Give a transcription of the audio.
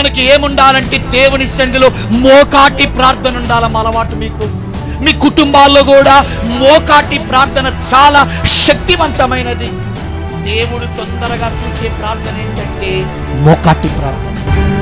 మనకి ఏముండాలంటే దేవుని సంధిలో మోకాటి ప్రార్థన ఉండాలమ్మ అలవాటు మీకు. మీ కుటుంబాల్లో కూడా మోకాటి ప్రార్థన చాలా శక్తివంతమైనది. దేవుడు తొందరగా చూసే ప్రార్థన ఏంటంటే మోకాటి ప్రార్థన.